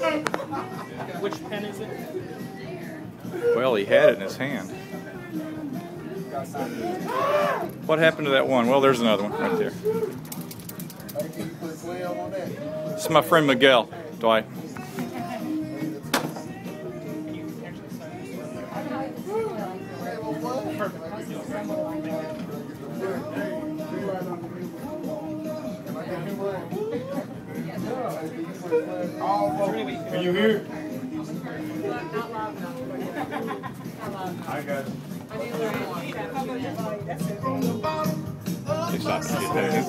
Which pen is it? Well, he had it in his hand. What happened to that one? Well, there's another one right there. This is my friend Miguel, Dwight. Are you here? I got it. They stopped to get that.